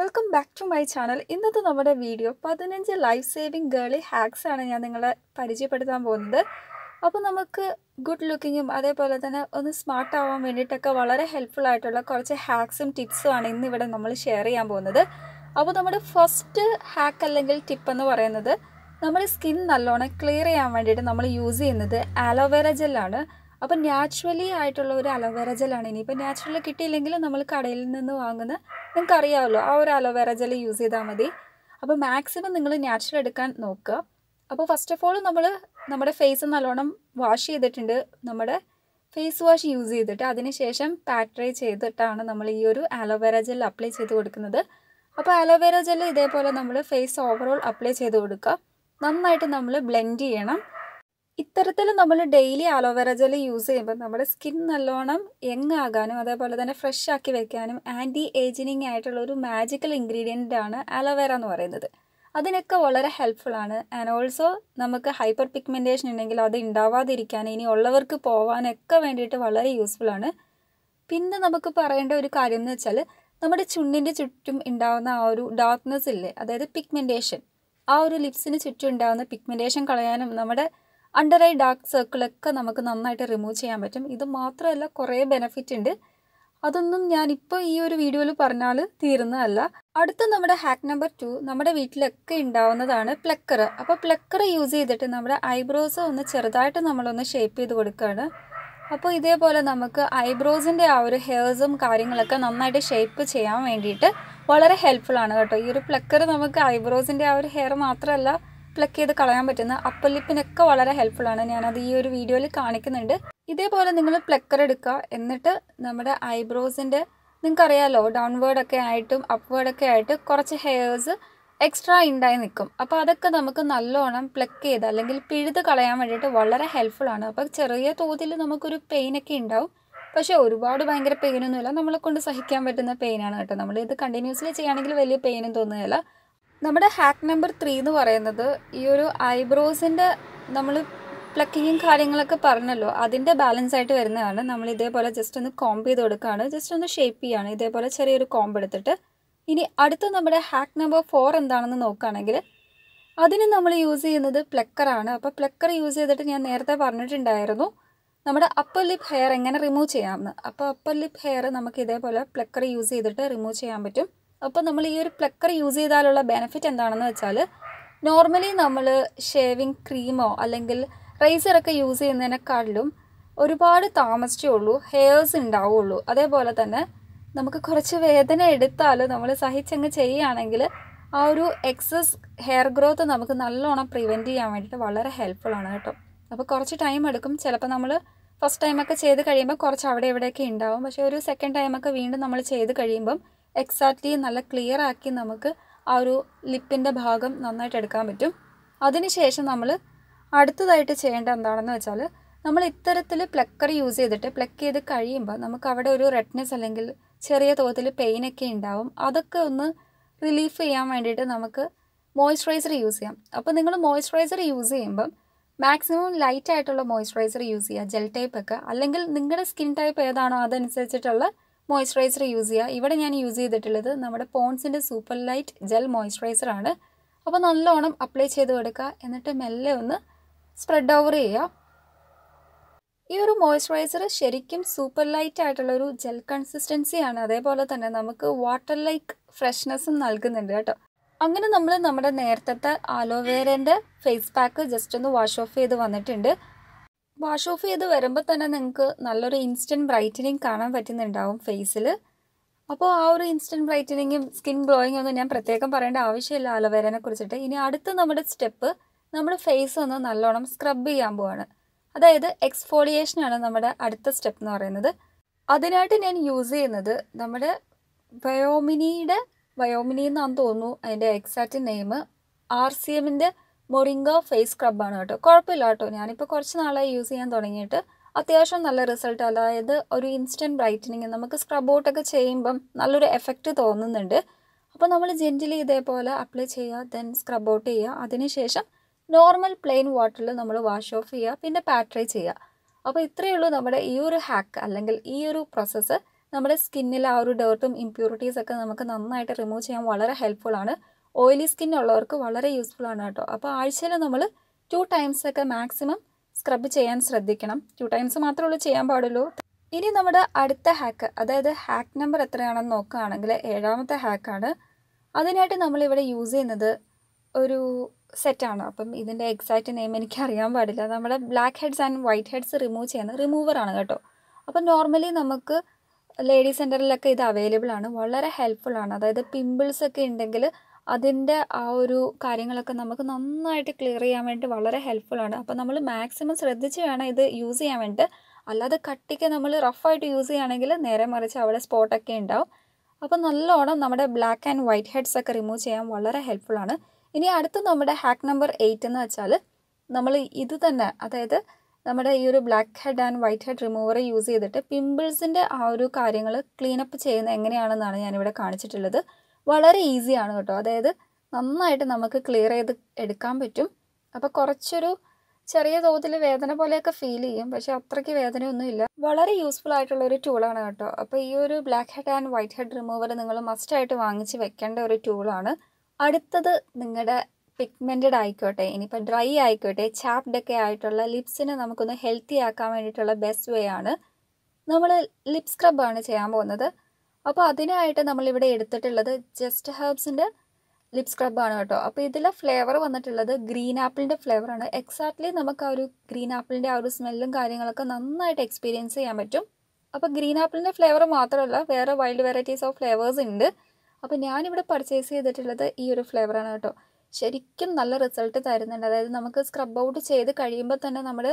Welcome back to my channel ഇന്നത്തെ നമ്മുടെ video പതിനഞ്ച് ലൈഫ് സേവിങ് ഗേളി ഹാക്സ് ആണ് ഞാൻ നിങ്ങളെ പരിചയപ്പെടുത്താൻ പോകുന്നത്. അപ്പോൾ നമുക്ക് ഗുഡ് ലുക്കിങ്ങും അതേപോലെ തന്നെ ഒന്ന് സ്മാർട്ട് ആവാൻ വേണ്ടിയിട്ടൊക്കെ വളരെ ഹെൽപ്ഫുൾ ആയിട്ടുള്ള കുറച്ച് ഹാക്സും ടിപ്സും ആണ് ഇന്ന് ഇവിടെ നമ്മൾ ഷെയർ ചെയ്യാൻ പോകുന്നത്. അപ്പോൾ നമ്മുടെ ഫസ്റ്റ് ഹാക്ക് അല്ലെങ്കിൽ ടിപ്പ് എന്ന് പറയുന്നത് നമ്മുടെ സ്കിൻ നല്ലോണം ക്ലിയർ ചെയ്യാൻ വേണ്ടിയിട്ട് നമ്മൾ യൂസ് ചെയ്യുന്നത് ആലോവേര ജെല്ലാണ് അപ്പോൾ നാച്ചുറലി ആയിട്ടുള്ള ഒരു അലോവേറ ജെല്ലാണ് ഇനിയിപ്പോൾ നാച്ചുറൽ കിട്ടിയില്ലെങ്കിൽ നമ്മൾ കടയിൽ നിന്ന് വാങ്ങുന്ന നിങ്ങൾക്ക് അറിയാമല്ലോ ആ ഒരു അലോവേറ ജെൽ യൂസ് ചെയ്താൽ മതി. അപ്പോൾ മാക്സിമം നിങ്ങൾ നാച്ചുറൽ എടുക്കാൻ നോക്കുക. അപ്പോൾ ഫസ്റ്റ് ഓഫ് ഓൾ നമ്മൾ നമ്മുടെ ഫേസ് നല്ലോണം വാഷ് ചെയ്തിട്ടുണ്ട്. നമ്മുടെ ഫേസ് വാഷ് യൂസ് ചെയ്തിട്ട് അതിനുശേഷം പാട്രൈ ചെയ്തിട്ടാണ് നമ്മൾ ഈ ഒരു അലോവേറ ജെൽ അപ്ലൈ ചെയ്ത് കൊടുക്കുന്നത്. അപ്പോൾ അലോവേറ ജെൽ ഇതേപോലെ നമ്മൾ ഫേസ് ഓവറോൾ അപ്ലൈ ചെയ്ത് കൊടുക്കുക. നന്നായിട്ട് നമ്മൾ ബ്ലെൻഡ് ചെയ്യണം. ഇത്തരത്തിൽ നമ്മൾ ഡെയിലി അലോവേറ ജെൽ യൂസ് ചെയ്യുമ്പോൾ നമ്മുടെ സ്കിൻ നല്ലോണം യങ് ആകാനും അതേപോലെ തന്നെ ഫ്രഷ് ആക്കി വെക്കാനും ആന്റി ഏജിനിങ് ആയിട്ടുള്ള ഒരു മാജിക്കൽ ഇൻഗ്രീഡിയന്റ് ആണ് അലോവേറ എന്ന് പറയുന്നത്. അതിനൊക്കെ വളരെ ഹെൽപ്ഫുൾ ആണ്. ആൻഡ് ഓൾസോ നമുക്ക് ഹൈപ്പർ പിഗ്മെന്റേഷൻ ഉണ്ടെങ്കിൽ അത് ഉണ്ടാവാതിരിക്കാൻ ഇനി ഉള്ളവർക്ക് പോവാനൊക്കെ വേണ്ടിയിട്ട് വളരെ യൂസ്ഫുൾ ആണ്. പിന്നെ നമുക്ക് പറയേണ്ട ഒരു കാര്യം എന്ന് വെച്ചാൽ നമ്മുടെ ചുണ്ടിന്റെ ചുറ്റും ഉണ്ടാകുന്ന ആ ഒരു ഡാർക്ക്നെസ് ഇല്ലേ അതായത് പിഗ്മെന്റേഷൻ ആ ഒരു ലിപ്സിന് ചുറ്റും ഉണ്ടാകുന്ന പിഗ്മെന്റേഷൻ കളയാനും നമ്മുടെ അണ്ടർ ഐ ഡാർക്ക് സർക്കിളൊക്കെ നമുക്ക് നന്നായിട്ട് റിമൂവ് ചെയ്യാൻ പറ്റും. ഇത് മാത്രമല്ല കുറേ ബെനഫിറ്റ് ഉണ്ട്. അതൊന്നും ഞാനിപ്പോൾ ഈ ഒരു വീഡിയോയിൽ പറഞ്ഞാൽ തീരുന്നതല്ല. അടുത്ത നമ്മുടെ ഹാക്ക് നമ്പർ ടു നമ്മുടെ വീട്ടിലൊക്കെ ഉണ്ടാവുന്നതാണ് പ്ലക്കർ അപ്പോൾ പ്ലക്കർ യൂസ് ചെയ്തിട്ട് നമ്മുടെ ഐബ്രോസ് ഒന്ന് ചെറുതായിട്ട് നമ്മളൊന്ന് ഷേപ്പ് ചെയ്ത് കൊടുക്കുകയാണ് അപ്പോൾ ഇതേപോലെ നമുക്ക് ഐബ്രോസിന്റെ ആ ഒരു ഹെയർസും കാര്യങ്ങളൊക്കെ നന്നായിട്ട് ഷേപ്പ് ചെയ്യാൻ വേണ്ടിയിട്ട് വളരെ ഹെൽപ്ഫുൾ ആണ് കേട്ടോ. ഈ ഒരു പ്ലക്കർ നമുക്ക് ഐബ്രോസിന്റെ ആ ഒരു ഹെയർ മാത്രമല്ല പ്ലക്ക് ചെയ്ത് കളയാൻ പറ്റുന്ന അപ്പർ ലിപ്പിനൊക്കെ വളരെ ഹെൽപ്ഫുൾ ആണ്. ഞാനത് ഈ ഒരു വീഡിയോയിൽ കാണിക്കുന്നുണ്ട്. ഇതേപോലെ നിങ്ങൾ പ്ലക്കർ എടുക്കുക. എന്നിട്ട് നമ്മുടെ ഐബ്രോസിന്റെ നിങ്ങൾക്കറിയാലോ ഡൗൺവേർഡ് ഒക്കെ ആയിട്ടും അപ്വേർഡൊക്കെ ആയിട്ട് കുറച്ച് ഹെയർസ് എക്സ്ട്രാ ഉണ്ടായി നിൽക്കും. അപ്പോൾ അതൊക്കെ നമുക്ക് നല്ലോണം പ്ലക്ക് ചെയ്ത് അല്ലെങ്കിൽ പിഴുത് കളയാൻ വേണ്ടിയിട്ട് വളരെ ഹെൽപ്ഫുൾ ആണ്. അപ്പോൾ ചെറിയ തോതിൽ നമുക്കൊരു പെയിനൊക്കെ ഉണ്ടാവും. പക്ഷേ ഒരുപാട് ഭയങ്കര പെയിനൊന്നുമില്ല നമ്മളെ കൊണ്ട് സഹിക്കാൻ പറ്റുന്ന പെയിനാണ് കേട്ടോ. നമ്മൾ ഇത് കണ്ടിന്യൂസ്ലി ചെയ്യുകയാണെങ്കിൽ വലിയ പെയിനും തോന്നുകയില്ല. നമ്മുടെ ഹാക്ക് നമ്പർ ത്രീ എന്ന് പറയുന്നത് ഈ ഒരു ഐബ്രോസിന്റെ നമ്മൾ പ്ലക്കിങ്ങും കാര്യങ്ങളൊക്കെ പറഞ്ഞല്ലോ. അതിന്റെ ബാലൻസ് ആയിട്ട് വരുന്നതാണ്. നമ്മൾ ഇതേപോലെ ജസ്റ്റ് ഒന്ന് കോംബ് ചെയ്ത് കൊടുക്കുകയാണ്. ജസ്റ്റ് ഒന്ന് ഷേപ്പ് ചെയ്യുകയാണ് ഇതേപോലെ ചെറിയൊരു കോംബ് എടുത്തിട്ട്. ഇനി അടുത്ത നമ്മുടെ ഹാക്ക് നമ്പർ ഫോർ എന്താണെന്ന് നോക്കുകയാണെങ്കിൽ അതിന് നമ്മൾ യൂസ് ചെയ്യുന്നത് പ്ലക്കറാണ് അപ്പോൾ പ്ലക്കർ യൂസ് ചെയ്തിട്ട് ഞാൻ നേരത്തെ പറഞ്ഞിട്ടുണ്ടായിരുന്നു നമ്മുടെ അപ്പർ ലിപ്പ് ഹെയർ എങ്ങനെ റിമൂവ് ചെയ്യാമെന്ന്. അപ്പോൾ അപ്പർ ലിപ്പ് ഹെയർ നമുക്ക് ഇതേപോലെ പ്ലക്കർ യൂസ് ചെയ്തിട്ട് റിമൂവ് ചെയ്യാൻ പറ്റും. അപ്പോൾ നമ്മൾ ഈ ഒരു പ്ലക്കർ യൂസ് ചെയ്താലുള്ള ബെനിഫിറ്റ് എന്താണെന്ന് വെച്ചാൽ നോർമലി നമ്മൾ ഷേവിങ് ക്രീമോ അല്ലെങ്കിൽ റൈസറൊക്കെ യൂസ് ചെയ്യുന്നതിനെക്കാട്ടിലും ഒരുപാട് താമസിച്ചേ ഉള്ളൂ ഹെയർസ് ഉണ്ടാവുള്ളൂ. അതേപോലെ തന്നെ നമുക്ക് കുറച്ച് വേദന എടുത്താൽ നമ്മൾ സഹിച്ചങ്ങ് ചെയ്യുകയാണെങ്കിൽ ആ ഒരു എക്സസ് ഹെയർ ഗ്രോത്ത് നമുക്ക് നല്ലോണം പ്രിവെന്റ് ചെയ്യാൻ വേണ്ടിയിട്ട് വളരെ ഹെൽപ്ഫുൾ ആണ് കേട്ടോ. അപ്പോൾ കുറച്ച് ടൈം എടുക്കും. ചിലപ്പോൾ നമ്മൾ ഫസ്റ്റ് ടൈമൊക്കെ ചെയ്ത് കഴിയുമ്പോൾ കുറച്ച് അവിടെ ഇവിടെയൊക്കെ ഉണ്ടാവും. പക്ഷേ ഒരു സെക്കൻഡ് ടൈമൊക്കെ വീണ്ടും നമ്മൾ ചെയ്ത് കഴിയുമ്പം എക്സാക്ട്ലി നല്ല ക്ലിയർ ആക്കി നമുക്ക് ആ ഒരു ലിപ്പിന്റെ ഭാഗം നന്നായിട്ട് എടുക്കാൻ പറ്റും. അതിനുശേഷം നമ്മൾ അടുത്തതായിട്ട് ചെയ്യേണ്ട എന്താണെന്ന് വെച്ചാൽ നമ്മൾ ഇത്തരത്തിൽ പ്ലക്കർ യൂസ് ചെയ്തിട്ട് പ്ലക്ക് ചെയ്ത് കഴിയുമ്പോൾ നമുക്ക് അവിടെ ഒരു റെഡ്നെസ് അല്ലെങ്കിൽ ചെറിയ തോതിൽ പെയിനൊക്കെ ഉണ്ടാവും. അതൊക്കെ ഒന്ന് റിലീഫ് ചെയ്യാൻ വേണ്ടിയിട്ട് നമുക്ക് മോയ്സ്ചറൈസർ യൂസ് ചെയ്യാം. അപ്പോൾ നിങ്ങൾ മോയ്സ്ചറൈസർ യൂസ് ചെയ്യുമ്പം മാക്സിമം ലൈറ്റ് ആയിട്ടുള്ള മോയ്സ്ചറൈസർ യൂസ് ചെയ്യുക. ജെൽ ടൈപ്പ് ഒക്കെ. അല്ലെങ്കിൽ നിങ്ങളുടെ സ്കിൻ ടൈപ്പ് ഏതാണോ അതനുസരിച്ചിട്ടുള്ള മോയ്സ്ചറൈസർ യൂസ് ചെയ്യുക. ഇവിടെ ഞാൻ യൂസ് ചെയ്തിട്ടുള്ളത് നമ്മുടെ പോൺസിന്റെ സൂപ്പർ ലൈറ്റ് ജെൽ മോയ്സ്ചറൈസർ ആണ്. അപ്പോൾ നല്ലോണം അപ്ലൈ ചെയ്ത് കൊടുക്കുക. എന്നിട്ട് മെല്ലെ ഒന്ന് സ്പ്രെഡ് ഓവർ ചെയ്യുക. ഈ ഒരു മോയ്സ്ചറൈസർ ശരിക്കും സൂപ്പർ ലൈറ്റ് ആയിട്ടുള്ള ഒരു ജെൽ കൺസിസ്റ്റൻസിയാണ് അതേപോലെ തന്നെ നമുക്ക് വാട്ടർ ലൈക്ക് ഫ്രഷ്നെസ്സും നൽകുന്നുണ്ട് കേട്ടോ. അങ്ങനെ നമ്മൾ നമ്മുടെ നേരത്തെ ആലോവേരന്റെ ഫേസ് പാക്ക് ജസ്റ്റ് ഒന്ന് വാഷ് ഓഫ് ചെയ്ത് വന്നിട്ടുണ്ട്. വാഷ് ഓഫ് ചെയ്ത് വരുമ്പോൾ തന്നെ നിങ്ങൾക്ക് നല്ലൊരു ഇൻസ്റ്റന്റ് ബ്രൈറ്റനിങ് കാണാൻ പറ്റുന്നുണ്ടാവും ഫേസിൽ അപ്പോൾ ആ ഒരു ഇൻസ്റ്റന്റ് ബ്രൈറ്റനിങ്ങും സ്കിൻ ഗ്ലോയിങ്ങും ഒന്നും ഞാൻ പ്രത്യേകം പറയേണ്ട ആവശ്യമില്ല അലവേരനെ കുറിച്ചിട്ട്. ഇനി അടുത്ത നമ്മുടെ സ്റ്റെപ്പ് നമ്മുടെ ഫേസ് ഒന്ന് നല്ലോണം സ്ക്രബ് ചെയ്യാൻ പോവാണ്. അതായത് എക്സ്ഫോളിയേഷനാണ് നമ്മുടെ അടുത്ത സ്റ്റെപ്പ് എന്ന് പറയുന്നത്. അതിനായിട്ട് ഞാൻ യൂസ് ചെയ്യുന്നത് നമ്മുടെ വയോമിനിയുടെ വയോമിനി എന്നാന്ന് തോന്നുന്നു അതിന്റെ എക്സാക്റ്റ് നെയിം ആർ സി എമ്മിന്റെ മൊറിങ്ക ഫേസ് സ്ക്രബാണ് കേട്ടോ. കുഴപ്പമില്ല കേട്ടോ. ഞാനിപ്പോൾ കുറച്ച് നാളായി യൂസ് ചെയ്യാൻ തുടങ്ങിയിട്ട് അത്യാവശ്യം നല്ല റിസൾട്ട് അതായത് ഒരു ഇൻസ്റ്റന്റ് ബ്രൈറ്റനിങ് നമുക്ക് സ്ക്രബ് ഔട്ടൊക്കെ ചെയ്യുമ്പം നല്ലൊരു എഫക്റ്റ് തോന്നുന്നുണ്ട്. അപ്പോൾ നമ്മൾ ജെന്റിലി ഇതേപോലെ അപ്ലൈ ചെയ്യുക ദെൻ സ്ക്രബ് ഔട്ട് ചെയ്യുക. അതിനുശേഷം നോർമൽ പ്ലെയിൻ വാട്ടറിൽ നമ്മൾ വാഷ് ഓഫ് ചെയ്യുക പിന്നെ പാട്രൈ ചെയ്യുക. അപ്പോൾ ഇത്രയേ ഉള്ളൂ നമ്മുടെ ഈ ഒരു ഹാക്ക് അല്ലെങ്കിൽ ഈ ഒരു പ്രോസസ്സ് നമ്മുടെ സ്കിന്നിലെ ആ ഒരു ഡേർട്ടും ഇമ്പ്യൂരിറ്റീസൊക്കെ നമുക്ക് നന്നായിട്ട് റിമൂവ് ചെയ്യാൻ വളരെ ഹെൽപ്ഫുൾ ആണ്. ഓയിലി സ്കിൻ ഉള്ളവർക്ക് വളരെ യൂസ്ഫുൾ ആണ് കേട്ടോ. അപ്പോൾ ആഴ്ചയിൽ നമ്മൾ ടു ടൈംസ് ഒക്കെ മാക്സിമം സ്ക്രബ് ചെയ്യാൻ ശ്രദ്ധിക്കണം. ടു ടൈംസ് മാത്രമേ ഉള്ളൂ ചെയ്യാൻ പാടുള്ളൂ. ഇനി നമ്മുടെ അടുത്ത ഹാക്ക് അതായത് ഹാക്ക് നമ്പർ എത്രയാണെന്ന് നോക്കുകയാണെങ്കിൽ ഏഴാമത്തെ ഹാക്കാണ് അതിനായിട്ട് നമ്മളിവിടെ യൂസ് ചെയ്യുന്നത് ഒരു സെറ്റാണ് അപ്പം ഇതിന്റെ എക്സാക്റ്റ് നെയിം എനിക്ക് അറിയാൻ പാടില്ല. നമ്മുടെ black heads and white heads remove ചെയ്യുന്ന റിമൂവറാണ് കേട്ടോ. അപ്പം നോർമലി നമുക്ക് ലേഡീസ് സെന്ററിലൊക്കെ ഇത് അവൈലബിൾ ആണ്. വളരെ ഹെൽപ്ഫുൾ ആണ്. അതായത് പിമ്പിൾസ് ഒക്കെ ഉണ്ടെങ്കിൽ അതിന്റെ ആ ഒരു കാര്യങ്ങളൊക്കെ നമുക്ക് നന്നായിട്ട് ക്ലിയർ ചെയ്യാൻ വേണ്ടി വളരെ ഹെൽപ്ഫുൾ ആണ്. അപ്പോൾ നമ്മൾ മാക്സിമം ശ്രദ്ധിച്ച് വേണം ഇത് യൂസ് ചെയ്യാൻ വേണ്ടിയിട്ട്. അല്ലാതെ കട്ടിക്ക് നമ്മൾ റഫായിട്ട് യൂസ് ചെയ്യുകയാണെങ്കിൽ നേരെ മറിച്ച് അവിടെ സ്പോട്ടൊക്കെ ഉണ്ടാവും. അപ്പോൾ നല്ലോണം നമ്മുടെ ബ്ലാക്ക് ആൻഡ് വൈറ്റ് ഹെഡ്സ് ഒക്കെ റിമൂവ് ചെയ്യാൻ വളരെ ഹെൽപ്ഫുൾ ആണ്. ഇനി അടുത്ത് നമ്മുടെ ഹാക്ക് നമ്പർ എയ്റ്റ് എന്ന് വെച്ചാൽ നമ്മൾ ഇത് തന്നെ അതായത് നമ്മുടെ ഈ ഒരു blackhead and whitehead remover use ചെയ്തിട്ട് പിമ്പിൾസിന്റെ ആ ഒരു കാര്യങ്ങൾ ക്ലീനപ്പ് ചെയ്യുന്ന എങ്ങനെയാണെന്നാണ് ഞാനിവിടെ കാണിച്ചിട്ടുള്ളത്. വളരെ ഈസി ആണ് കേട്ടോ. അതായത് നന്നായിട്ട് നമുക്ക് ക്ലിയർ ചെയ്ത് എടുക്കാൻ പറ്റും. അപ്പോൾ കുറച്ചൊരു ചെറിയ തോതിൽ വേദന പോലെയൊക്കെ ഫീൽ ചെയ്യും. പക്ഷേ അത്രയ്ക്ക് വേദനയൊന്നുമില്ല വളരെ യൂസ്ഫുൾ ആയിട്ടുള്ള ഒരു ടൂളാണ് കേട്ടോ. അപ്പോൾ ഈ ഒരു black head and white head remover നിങ്ങൾ മസ്റ്റായിട്ട് വാങ്ങിച്ച് വെക്കേണ്ട ഒരു ടൂളാണ് അടുത്തത് നിങ്ങളുടെ പിഗ്മെന്റഡ് ആയിക്കോട്ടെ ഇനിയിപ്പോൾ ഡ്രൈ ആയിക്കോട്ടെ ചാപ്ഡ് ഒക്കെ ആയിട്ടുള്ള ലിപ്സിനെ നമുക്കൊന്ന് ഹെൽത്തി ആക്കാൻ വേണ്ടിയിട്ടുള്ള ബെസ്റ്റ് വേ ആണ്. നമ്മൾ ലിപ് സ്ക്രബാണ് ചെയ്യാൻ പോകുന്നത്. അപ്പോൾ അതിനായിട്ട് നമ്മളിവിടെ എടുത്തിട്ടുള്ളത് ജസ്റ്റ് ഹെർബ്സിന്റെ ലിപ് സ്ക്രബാണ് കേട്ടോ. അപ്പോൾ ഇതിലെ ഫ്ലേവർ വന്നിട്ടുള്ളത് ഗ്രീൻ ആപ്പിളിന്റെ ഫ്ലേവറാണ് എക്സാക്ട്ലി നമുക്ക് ആ ഒരു ഗ്രീൻ ആപ്പിളിന്റെ ആ ഒരു സ്മെല്ലും കാര്യങ്ങളൊക്കെ നന്നായിട്ട് എക്സ്പീരിയൻസ് ചെയ്യാൻ പറ്റും. അപ്പോൾ ഗ്രീൻ ആപ്പിളിന്റെ ഫ്ലേവർ മാത്രമല്ല വേറെ വൈൽഡ് വെറൈറ്റീസ് ഓഫ് ഫ്ലേവേഴ്സ് ഉണ്ട്. അപ്പോൾ ഞാനിവിടെ പർച്ചേസ് ചെയ്തിട്ടുള്ളത് ഈ ഒരു ഫ്ലേവറാണ് കേട്ടോ. ശരിക്കും നല്ല റിസൾട്ട് തരുന്നുണ്ട്. അതായത് നമുക്ക് സ്ക്രബ് ഔട്ട് ചെയ്ത് കഴിയുമ്പോൾ തന്നെ നമ്മുടെ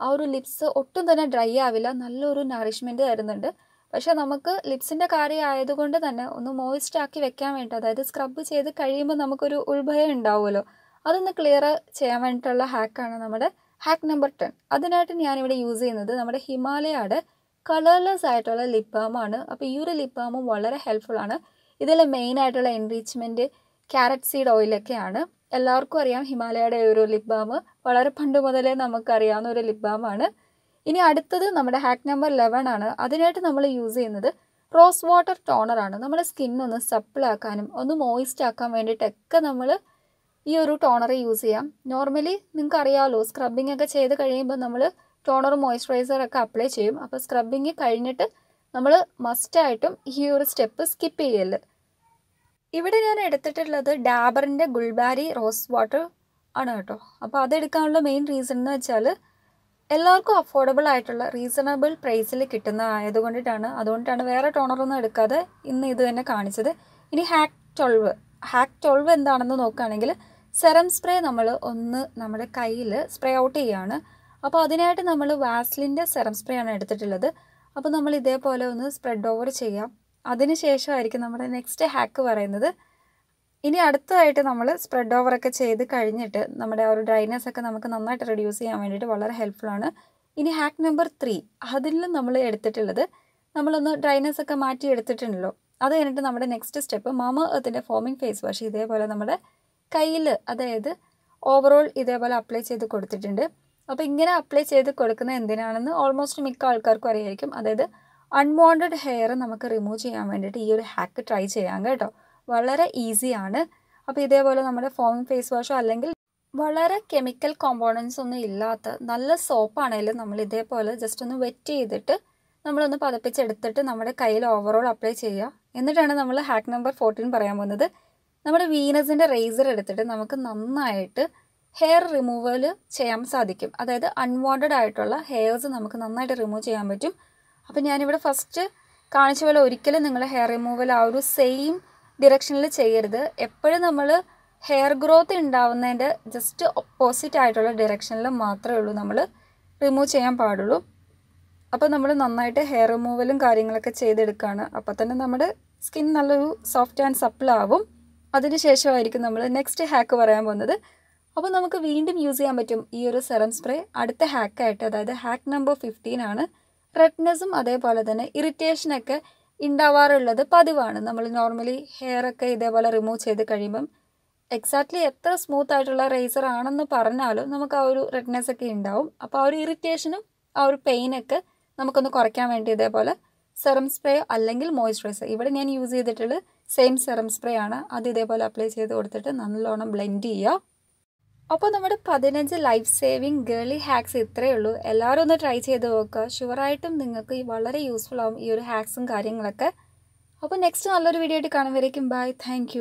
ആ ഒരു ലിപ്സ് ഒട്ടും തന്നെ ഡ്രൈ ആവില്ല. നല്ലൊരു നറിഷ്മെന്റ് തരുന്നുണ്ട്. പക്ഷേ നമുക്ക് ലിപ്സിന്റെ കാര്യം ആയതുകൊണ്ട് തന്നെ ഒന്ന് മോയിസ്റ്റ് ആക്കി വെക്കാൻ വേണ്ടി അതായത് സ്ക്രബ് ചെയ്ത് കഴിയുമ്പോൾ നമുക്കൊരു ഉൾഭയം ഉണ്ടാവുമല്ലോ. അതൊന്ന് ക്ലിയർ ചെയ്യാൻ വേണ്ടിയിട്ടുള്ള ഹാക്കാണ് നമ്മുടെ ഹാക്ക് നമ്പർ ടെൻ. അതിനായിട്ട് ഞാനിവിടെ യൂസ് ചെയ്യുന്നത് നമ്മുടെ ഹിമാലയയുടെ കളർലെസ് ആയിട്ടുള്ള ലിപ് ബാമാണ് അപ്പോൾ ഈ ഒരു ലിപ് ബാമും വളരെ ഹെൽപ്ഫുൾ ആണ്. ഇതിൽ മെയിൻ ആയിട്ടുള്ള എൻറീച്ച്മെന്റ് ക്യാരറ്റ് സീഡ് ഓയിലൊക്കെയാണ് എല്ലാവർക്കും അറിയാം ഹിമാലയയുടെ ഒരു ലിപ് ബാം. വളരെ പണ്ട് മുതലേ നമുക്കറിയാവുന്ന ഒരു ലിപ് ബാമാണ് ഇനി അടുത്തത് നമ്മുടെ ഹാക്ക് നമ്പർ ലെവൻ ആണ്. അതിനായിട്ട് നമ്മൾ യൂസ് ചെയ്യുന്നത് റോസ് വാട്ടർ ടോണറാണ് നമ്മുടെ സ്കിൻ ഒന്ന് സപ്പിൾ ആക്കാനും ഒന്ന് മോയിസ്റ്റ് ആക്കാൻ വേണ്ടിയിട്ടൊക്കെ നമ്മൾ ഈ ഒരു ടോണർ യൂസ് ചെയ്യാം. നോർമലി നിങ്ങൾക്ക് അറിയാമല്ലോ സ്ക്രബിംഗ് ഒക്കെ ചെയ്ത് കഴിയുമ്പോൾ നമ്മൾ ടോണർ മോയ്സ്ചറൈസർ ഒക്കെ അപ്ലൈ ചെയ്യും. അപ്പോൾ സ്ക്രബിങ് കഴിഞ്ഞിട്ട് നമ്മൾ മസ്റ്റായിട്ടും ഈ ഒരു സ്റ്റെപ്പ് സ്കിപ്പ് ചെയ്യൽ. ഇവിടെ ഞാൻ എടുത്തിട്ടുള്ളത് ഡാബറിന്റെ ഗുൾബാരി റോസ് വാട്ടർ ആണ് കേട്ടോ. അപ്പോൾ അതെടുക്കാനുള്ള മെയിൻ റീസൺ എന്ന് വെച്ചാൽ എല്ലാവർക്കും അഫോർഡബിൾ ആയിട്ടുള്ള റീസണബിൾ പ്രൈസിൽ കിട്ടുന്ന ആയതുകൊണ്ടിട്ടാണ്. അതുകൊണ്ടിട്ടാണ് വേറെ ടോണറൊന്നും എടുക്കാതെ ഇന്ന് ഇത് തന്നെ കാണിച്ചത്. ഇനി ഹാക്ക് ട്വൽവ് ഹാക്ക് ട്വൽവ് എന്താണെന്ന് നോക്കുകയാണെങ്കിൽ സെറം സ്പ്രേ നമ്മൾ ഒന്ന് നമ്മുടെ കയ്യിൽ സ്പ്രേ ഔട്ട് ചെയ്യുകയാണ് അപ്പോൾ അതിനായിട്ട് നമ്മൾ വാസ്ലിന്റെ സെറം സ്പ്രേ ആണ് എടുത്തിട്ടുള്ളത്. അപ്പോൾ നമ്മൾ ഇതേപോലെ ഒന്ന് സ്പ്രെഡ് ഓവർ ചെയ്യാം. അതിനുശേഷമായിരിക്കും നമ്മുടെ നെക്സ്റ്റ് ഹാക്ക് പറയുന്നത്. ഇനി അടുത്തതായിട്ട് നമ്മൾ സ്പ്രെഡ് ഒക്കെ ചെയ്ത് കഴിഞ്ഞിട്ട് നമ്മുടെ ആ ഒരു ഡ്രൈനെസ് ഒക്കെ നമുക്ക് നന്നായിട്ട് റെഡ്യൂസ് ചെയ്യാൻ വേണ്ടിയിട്ട് വളരെ ഹെൽപ്ഫുള്ളാണ് ഇനി ഹാക്ക് നമ്പർ ത്രീ അതിലും നമ്മൾ എടുത്തിട്ടുള്ളത് നമ്മളൊന്ന് ഡ്രൈനെസ് ഒക്കെ മാറ്റി എടുത്തിട്ടുണ്ടല്ലോ. അത് കഴിഞ്ഞിട്ട് നമ്മുടെ നെക്സ്റ്റ് സ്റ്റെപ്പ് മാമ എർത്തിന്റെ ഫോമിംഗ് ഫേസ് വാഷ് ഇതേപോലെ നമ്മുടെ കയ്യിൽ അതായത് ഓവറോൾ ഇതേപോലെ അപ്ലൈ ചെയ്ത് കൊടുത്തിട്ടുണ്ട്. അപ്പോൾ ഇങ്ങനെ അപ്ലൈ ചെയ്ത് കൊടുക്കുന്നത് എന്തിനാണെന്ന് ഓൾമോസ്റ്റ് മിക്ക ആൾക്കാർക്കും അറിയായിരിക്കും. അതായത് അൺവാണ്ടഡ് ഹെയർ നമുക്ക് റിമൂവ് ചെയ്യാൻ വേണ്ടിയിട്ട് ഈ ഒരു ഹാക്ക് ട്രൈ ചെയ്യാം കേട്ടോ. വളരെ ഈസിയാണ് അപ്പോൾ ഇതേപോലെ നമ്മുടെ ഫോമിങ് ഫേസ് വാഷോ അല്ലെങ്കിൽ വളരെ കെമിക്കൽ കോമ്പോണൻസ് ഒന്നും ഇല്ലാത്ത നല്ല സോപ്പാണെങ്കിലും നമ്മൾ ഇതേപോലെ ജസ്റ്റ് ഒന്ന് വെറ്റ് ചെയ്തിട്ട് നമ്മളൊന്ന് പതപ്പിച്ചെടുത്തിട്ട് നമ്മുടെ കയ്യിൽ ഓവറോൾ അപ്ലൈ ചെയ്യുക. എന്നിട്ടാണ് നമ്മൾ ഹാക്ക് നമ്പർ ഫോർട്ടീൻ പറയാൻ പോകുന്നത്. നമ്മുടെ വീനസിന്റെ റേസർ എടുത്തിട്ട് നമുക്ക് നന്നായിട്ട് ഹെയർ റിമൂവൽ ചെയ്യാൻ സാധിക്കും. അതായത് അൺവാണ്ടഡ് ആയിട്ടുള്ള ഹെയർസ് നമുക്ക് നന്നായിട്ട് റിമൂവ് ചെയ്യാൻ പറ്റും. അപ്പോൾ ഞാനിവിടെ ഫസ്റ്റ് കാണിച്ച പോലെ ഒരിക്കലും നിങ്ങളുടെ ഹെയർ റിമൂവൽ ആ ഒരു സെയിം ഡിറക്ഷനിൽ ചെയ്യരുത്. എപ്പോഴും നമ്മൾ ഹെയർ ഗ്രോത്ത് ഉണ്ടാവുന്നതിന്റെ ജസ്റ്റ് ഓപ്പോസിറ്റ് ആയിട്ടുള്ള ഡിറക്ഷനിൽ മാത്രമേ ഉള്ളൂ നമ്മൾ റിമൂവ് ചെയ്യാൻ പാടുള്ളൂ. അപ്പോൾ നമ്മൾ നന്നായിട്ട് ഹെയർ റിമൂവലും കാര്യങ്ങളൊക്കെ ചെയ്തെടുക്കുകയാണ് അപ്പോൾ തന്നെ നമ്മുടെ സ്കിൻ നല്ലൊരു സോഫ്റ്റ് ആൻഡ് സപ്പിൾ ആവും. അതിനുശേഷമായിരിക്കും നമ്മൾ നെക്സ്റ്റ് ഹാക്ക് പറയാൻ പോകുന്നത്. അപ്പോൾ നമുക്ക് വീണ്ടും യൂസ് ചെയ്യാൻ പറ്റും ഈ ഒരു സെറം സ്പ്രേ അടുത്ത ഹാക്കായിട്ട് അതായത് ഹാക്ക് നമ്പർ ഫിഫ്റ്റീൻ ആണ്. റെഡ്നെസ്സും അതേപോലെ തന്നെ ഇറിറ്റേഷനൊക്കെ ഉണ്ടാവാറുള്ളത് പതിവാണ്. നമ്മൾ നോർമലി ഹെയർ ഒക്കെ ഇതേപോലെ റിമൂവ് ചെയ്ത് കഴിയുമ്പം എക്സാക്ട്ലി എത്ര സ്മൂത്ത് ആയിട്ടുള്ള റേസർ ആണെന്ന് പറഞ്ഞാലും നമുക്ക് ആ ഒരു റെഡ്നെസ് ഒക്കെ ഉണ്ടാവും അപ്പോൾ ആ ഒരു ഇറിറ്റേഷനും ആ ഒരു പെയിനൊക്കെ നമുക്കൊന്ന് കുറയ്ക്കാൻ വേണ്ടി ഇതേപോലെ സെറം സ്പ്രേ അല്ലെങ്കിൽ മോയ്സ്ചറൈസർ ഇവിടെ ഞാൻ യൂസ് ചെയ്തിട്ടുള്ള സെയിം സെറം സ്പ്രേ ആണ്. അത് ഇതേപോലെ അപ്ലൈ ചെയ്ത് കൊടുത്തിട്ട് നല്ലോണം ബ്ലെൻഡ് ചെയ്യുക അപ്പോൾ നമ്മുടെ പതിനഞ്ച് ലൈഫ് സേവിങ് ഗേളി ഹാക്സ് ഇത്രയേ ഉള്ളൂ. എല്ലാവരും ഒന്ന് ട്രൈ ചെയ്ത് നോക്കുക ഷുവറായിട്ടും നിങ്ങൾക്ക് വളരെ യൂസ്ഫുൾ ആവും ഈ ഒരു ഹാക്സും കാര്യങ്ങളൊക്കെ. അപ്പോൾ നെക്സ്റ്റ് നല്ലൊരു വീഡിയോ ആയിട്ട് കാണുമ്പോഴേക്കും ബൈ താങ്ക്